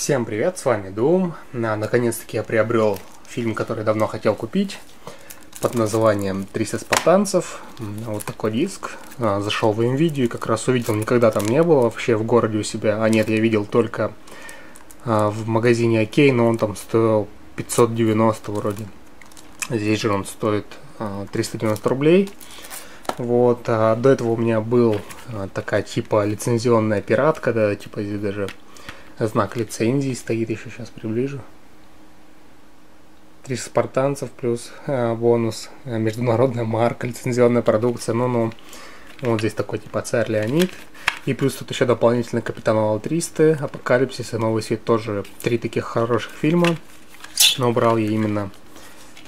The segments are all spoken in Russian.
Всем привет, с вами. На, наконец-таки я приобрел фильм, который давно хотел купить, под названием «300 спартанцев». Вот такой диск. А, зашел в видео и как раз увидел, никогда там не было вообще в городе у себя. А нет, я видел только а, в магазине Окей, но он там стоил 590 вроде. Здесь же он стоит а, 390 рублей. Вот, а до этого у меня был а, такая типа лицензионная пиратка, да, типа здесь даже знак лицензии стоит, еще сейчас приближу. Три спартанцев плюс э, бонус, э, международная марка, лицензионная продукция, ну-ну. Вот здесь такой типа царь Леонид. И плюс тут еще дополнительно Капитан Вал 300, Апокалипсис и Новый Свет тоже три таких хороших фильма. Но брал я именно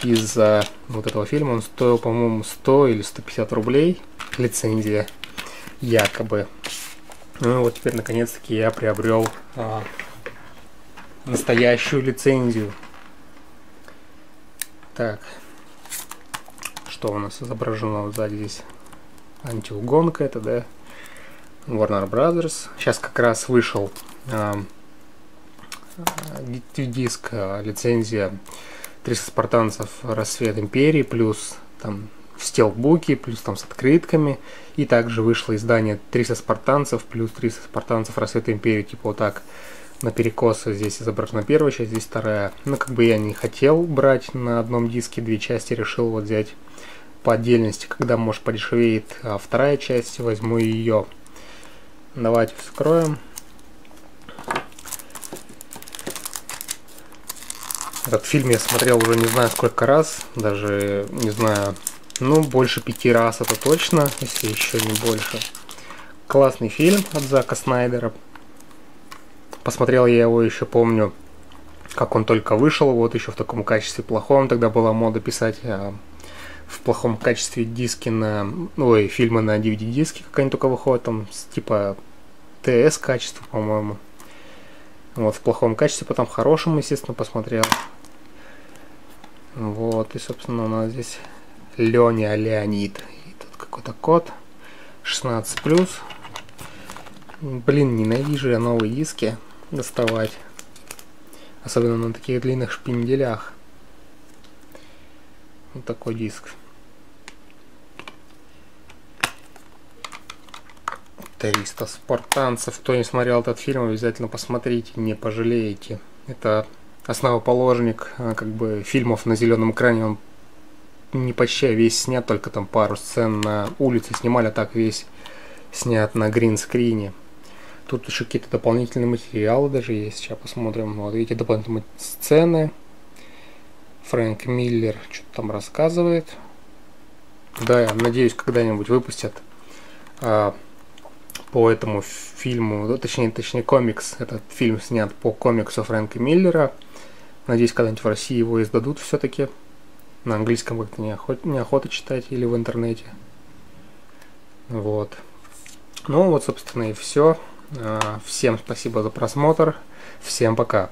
из-за вот этого фильма. Он стоил, по-моему, 100 или 150 рублей. Лицензия якобы. Ну вот теперь наконец-таки я приобрел а, настоящую лицензию. Так, что у нас изображено вот сзади здесь? Антиугонка это, да? Warner Brothers. Сейчас как раз вышел а, диск, а, лицензия 300 спартанцев Рассвет Империи, плюс там в стелбуке, плюс там с открытками. И также вышло издание 300 спартанцев, плюс 300 спартанцев Рассвета Империи, типа вот так на перекосы здесь изображена первая часть, здесь вторая. Ну, как бы я не хотел брать на одном диске две части, решил вот взять по отдельности, когда, может, подешевеет а вторая часть, возьму ее. Давайте вскроем. Этот фильм я смотрел уже не знаю сколько раз, даже не знаю, ну, больше пяти раз это точно, если еще не больше. Классный фильм от Зака Снайдера. Посмотрел я его еще, помню, как он только вышел, вот еще в таком качестве плохом. Тогда была мода писать а, в плохом качестве диски на... Ой, фильмы на DVD-диске, как они только выходят, там, типа ТС качество, по-моему. Вот, в плохом качестве, потом в хорошем, естественно, посмотрел. Вот, и, собственно, у нас здесь Леня Леонид. И тут какой-то код. 16 плюс. Блин, ненавижу я новые диски доставать. Особенно на таких длинных шпинделях. Вот такой диск. 300 спартанцев. Кто не смотрел этот фильм, обязательно посмотрите, не пожалеете. Это основоположник а, как бы фильмов на зеленом экране. Он не почти а весь снят, только там пару сцен на улице снимали, а так весь снят на гринскрине. Тут еще какие-то дополнительные материалы даже есть. Сейчас посмотрим. Вот видите, дополнительные сцены. Фрэнк Миллер что-то там рассказывает. Да, я надеюсь, когда-нибудь выпустят а, по этому фильму, точнее, точнее комикс. Этот фильм снят по комиксу Фрэнка Миллера. Надеюсь, когда-нибудь в России его издадут все-таки. На английском как-то неохота, неохота читать или в интернете. Вот. Ну вот, собственно, и все. А, всем спасибо за просмотр. Всем пока.